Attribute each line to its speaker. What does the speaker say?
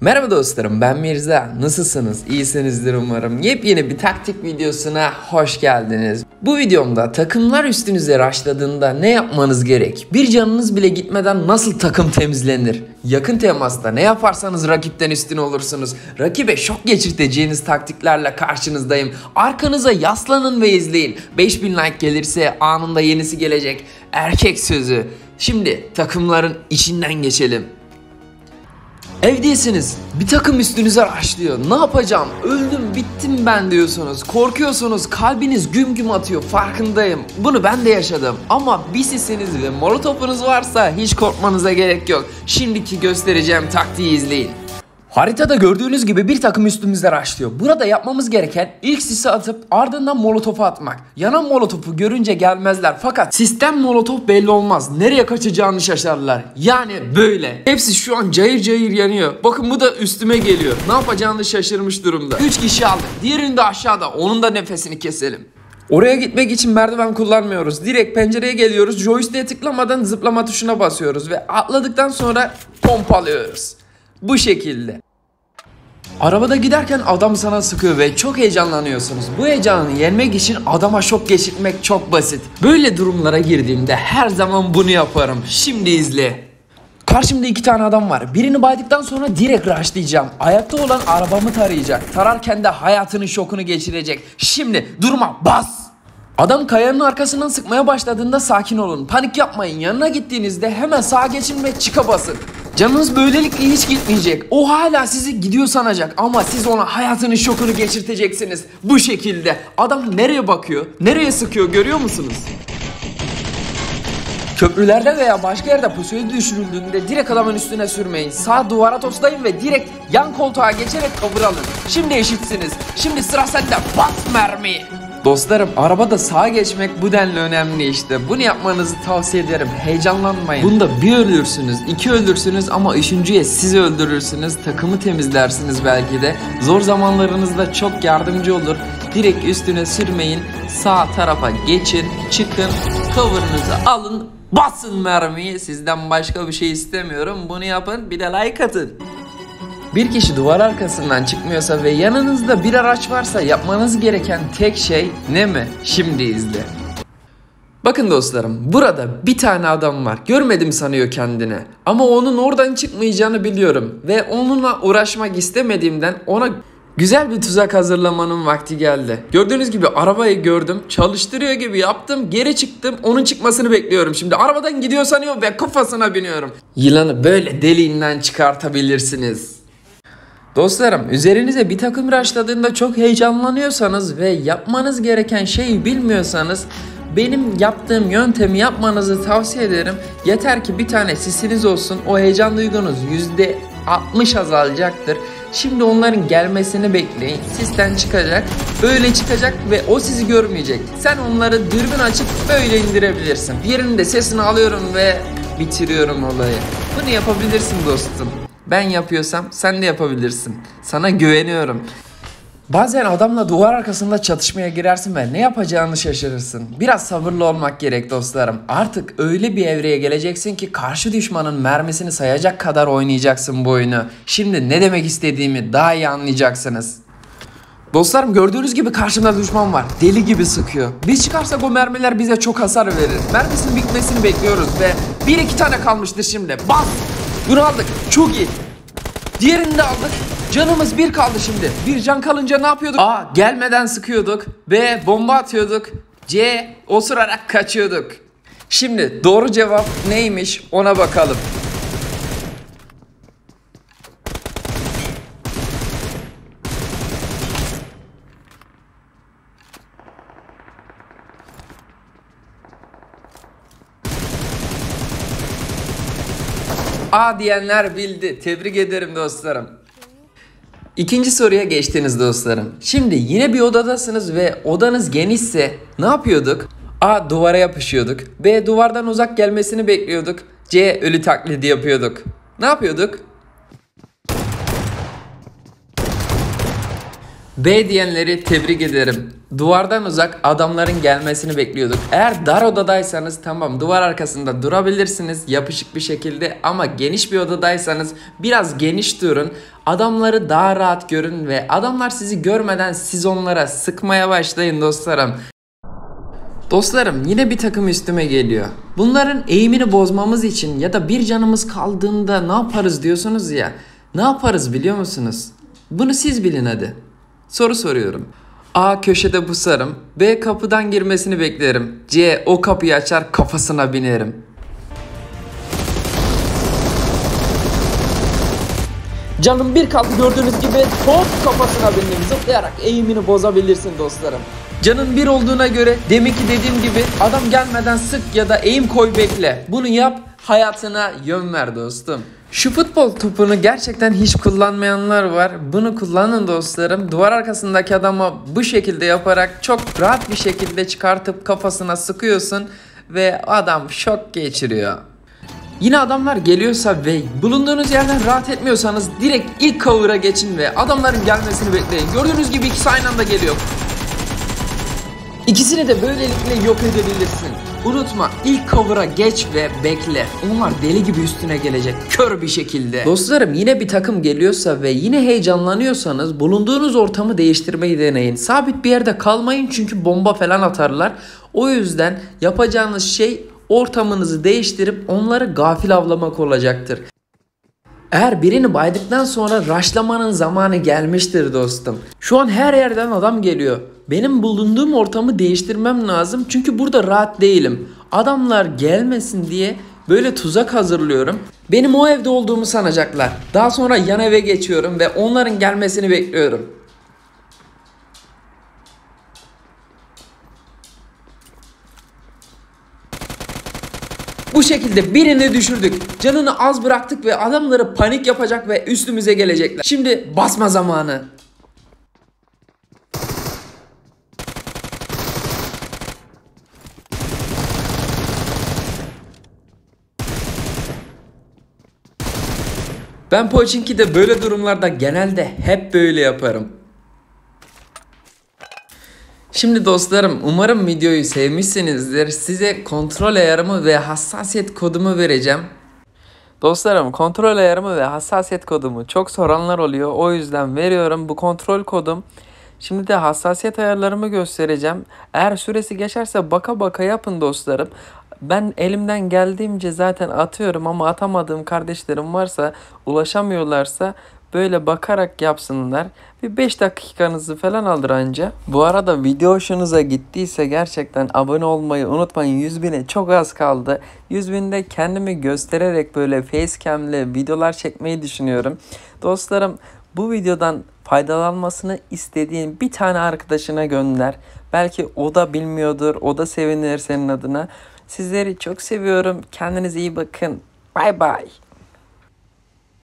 Speaker 1: Merhaba dostlarım ben Mirza. Nasılsınız? İyisinizdir umarım. Yepyeni bir taktik videosuna hoş geldiniz. Bu videomda takımlar üstünüze raşladığında ne yapmanız gerek? Bir canınız bile gitmeden nasıl takım temizlenir? Yakın temasta ne yaparsanız rakipten üstün olursunuz. Rakibe şok geçirteceğiniz taktiklerle karşınızdayım. Arkanıza yaslanın ve izleyin. 5000 like gelirse anında yenisi gelecek. Erkek sözü. Şimdi takımların içinden geçelim. Evdeysiniz. Bir takım üstünüze başlıyor. Ne yapacağım? Öldüm, bittim ben diyorsunuz. Korkuyorsunuz. Kalbiniz güm güm atıyor. Farkındayım. Bunu ben de yaşadım. Ama bir sisiniz ve molotofunuz varsa hiç korkmanıza gerek yok. Şimdiki göstereceğim taktiği izleyin. Haritada gördüğünüz gibi bir takım üstümüzde raşlıyor. Burada yapmamız gereken ilk sisi atıp ardından molotofu atmak. Yanan molotofu görünce gelmezler fakat sistem molotof belli olmaz. Nereye kaçacağını şaşarlar. Yani böyle. Hepsi şu an cayır cayır yanıyor. Bakın bu da üstüme geliyor. Ne yapacağını şaşırmış durumda. 3 kişi aldık. Diğerini de aşağıda. Onun da nefesini keselim. Oraya gitmek için merdiven kullanmıyoruz. Direkt pencereye geliyoruz. Joystick'e tıklamadan zıplama tuşuna basıyoruz ve atladıktan sonra pompalıyoruz. Bu şekilde. Arabada giderken adam sana sıkıyor ve çok heyecanlanıyorsunuz. Bu heyecanı yenmek için adama şok geçirmek çok basit. Böyle durumlara girdiğimde her zaman bunu yaparım. Şimdi izle. Karşımda iki tane adam var. Birini baydıktan sonra direkt rushlayacağım. Ayakta olan arabamı tarayacak. Tararken de hayatının şokunu geçirecek. Şimdi durma bas. Adam kayanın arkasından sıkmaya başladığında sakin olun. Panik yapmayın. Yanına gittiğinizde hemen sağa geçin ve çıka basın. Canınız böylelikle hiç gitmeyecek. O hala sizi gidiyor sanacak ama siz ona hayatının şokunu geçirteceksiniz. Bu şekilde. Adam nereye bakıyor? Nereye sıkıyor görüyor musunuz? Köprülerde veya başka yerde pusuya düşürüldüğünde direkt adamın üstüne sürmeyin. Sağ duvara toslayın ve direkt yan koltuğa geçerek kabul alın. Şimdi eşitsiniz. Şimdi sıra sende. Bas mermi. Dostlarım arabada sağa geçmek bu denli önemli işte. Bunu yapmanızı tavsiye ederim. Heyecanlanmayın. Bunda bir ölürsünüz, iki ölürsünüz ama üçüncüye siz öldürürsünüz. Takımı temizlersiniz belki de. Zor zamanlarınızda çok yardımcı olur. Direkt üstüne sürmeyin. Sağ tarafa geçin, çıkın, cover'ınızı alın, basın mermiyi. Sizden başka bir şey istemiyorum. Bunu yapın, bir de like atın. Bir kişi duvar arkasından çıkmıyorsa ve yanınızda bir araç varsa yapmanız gereken tek şey ne mi? Şimdi izle. Bakın dostlarım burada bir tane adam var. Görmedim sanıyor kendine. Ama onun oradan çıkmayacağını biliyorum. Ve onunla uğraşmak istemediğimden ona güzel bir tuzak hazırlamanın vakti geldi. Gördüğünüz gibi arabayı gördüm. Çalıştırıyor gibi yaptım. Geri çıktım. Onun çıkmasını bekliyorum. Şimdi arabadan gidiyor sanıyor ve kafasına biniyorum. Yılanı böyle deliğinden çıkartabilirsiniz. Dostlarım üzerinize bir takım raşladığında çok heyecanlanıyorsanız ve yapmanız gereken şeyi bilmiyorsanız benim yaptığım yöntemi yapmanızı tavsiye ederim. Yeter ki bir tane sisiniz olsun o heyecan duygunuz %60 azalacaktır. Şimdi onların gelmesini bekleyin. Sisten çıkacak. Böyle çıkacak ve o sizi görmeyecek. Sen onları dürbün açıp böyle indirebilirsin. De sesini alıyorum ve bitiriyorum olayı. Bunu yapabilirsin dostum. Ben yapıyorsam sen de yapabilirsin. Sana güveniyorum. Bazen adamla duvar arkasında çatışmaya girersin ve ne yapacağını şaşırırsın. Biraz sabırlı olmak gerek dostlarım. Artık öyle bir evreye geleceksin ki karşı düşmanın mermisini sayacak kadar oynayacaksın bu oyunu. Şimdi ne demek istediğimi daha iyi anlayacaksınız. Dostlarım gördüğünüz gibi karşımda düşman var. Deli gibi sıkıyor. Biz çıkarsak o mermiler bize çok hasar verir. Mermisinin bitmesini bekliyoruz ve bir iki tane kalmıştır şimdi. Bas! Bunu aldık. Çok iyi. Diğerini de aldık. Canımız bir kaldı şimdi. Bir can kalınca ne yapıyorduk? A. Gelmeden sıkıyorduk. B. Bomba atıyorduk. C. Osurarak kaçıyorduk. Şimdi doğru cevap neymiş ona bakalım. A diyenler bildi. Tebrik ederim dostlarım. İkinci soruya geçtiniz dostlarım. Şimdi yine bir odadasınız ve odanız genişse ne yapıyorduk? A. Duvara yapışıyorduk. B. Duvardan uzak gelmesini bekliyorduk. C. Ölü taklidi yapıyorduk. Ne yapıyorduk? B diyenleri tebrik ederim. Duvardan uzak adamların gelmesini bekliyorduk. Eğer dar odadaysanız tamam duvar arkasında durabilirsiniz yapışık bir şekilde ama geniş bir odadaysanız biraz geniş durun. Adamları daha rahat görün ve adamlar sizi görmeden siz onlara sıkmaya başlayın dostlarım. Dostlarım yine bir takım üstüme geliyor. Bunların eğimini bozmamız için ya da bir canımız kaldığında ne yaparız diyorsunuz ya. Ne yaparız biliyor musunuz? Bunu siz bilin hadi. Soru soruyorum. A köşede pusarım. B kapıdan girmesini beklerim. C o kapıyı açar kafasına binerim. Canım bir kaldı gördüğünüz gibi hop kafasına bindim. Zıplayarak eğimini bozabilirsin dostlarım. Canın bir olduğuna göre demek ki dediğim gibi adam gelmeden sık ya da eğim koy bekle. Bunu yap hayatına yön ver dostum. Şu futbol topunu gerçekten hiç kullanmayanlar var. Bunu kullanın dostlarım. Duvar arkasındaki adama bu şekilde yaparak çok rahat bir şekilde çıkartıp kafasına sıkıyorsun ve adam şok geçiriyor. Yine adamlar geliyorsa ve bulunduğunuz yerden rahat etmiyorsanız direkt ilk cover'a geçin ve adamların gelmesini bekleyin. Gördüğünüz gibi ikisi aynı anda geliyor. İkisini de böylelikle yok edebilirsin. Unutma ilk cover'a geç ve bekle. Onlar deli gibi üstüne gelecek kör bir şekilde. Dostlarım yine bir takım geliyorsa ve yine heyecanlanıyorsanız bulunduğunuz ortamı değiştirmeyi deneyin. Sabit bir yerde kalmayın çünkü bomba falan atarlar. O yüzden yapacağınız şey ortamınızı değiştirip onları gafil avlamak olacaktır. Eğer birini baydıktan sonra raşlamanın zamanı gelmiştir dostum. Şu an her yerden adam geliyor. Benim bulunduğum ortamı değiştirmem lazım çünkü burada rahat değilim. Adamlar gelmesin diye böyle tuzak hazırlıyorum. Benim o evde olduğumu sanacaklar. Daha sonra yan eve geçiyorum ve onların gelmesini bekliyorum. Bu şekilde birini düşürdük. Canını az bıraktık ve adamları panik yapacak ve üstümüze gelecekler. Şimdi basma zamanı. Ben Pochinki'de böyle durumlarda genelde hep böyle yaparım. Şimdi dostlarım umarım videoyu sevmişsinizdir. Size kontrol ayarımı ve hassasiyet kodumu vereceğim. Dostlarım kontrol ayarımı ve hassasiyet kodumu çok soranlar oluyor. O yüzden veriyorum bu kontrol kodum. Şimdi de hassasiyet ayarlarımı göstereceğim. Eğer süresi geçerse baka baka yapın dostlarım. Ben elimden geldiğimce zaten atıyorum ama atamadığım kardeşlerim varsa ulaşamıyorlarsa böyle bakarak yapsınlar. Bir 5 dakikanızı falan alır anca. Bu arada video hoşunuza gittiyse gerçekten abone olmayı unutmayın. 100 bine çok az kaldı. 100 binde kendimi göstererek böyle facecam'le videolar çekmeyi düşünüyorum. Dostlarım bu videodan faydalanmasını istediğin bir tane arkadaşına gönder. Belki o da bilmiyordur, o da sevinir senin adına. Sizleri çok seviyorum. Kendinize iyi bakın. Bay bay.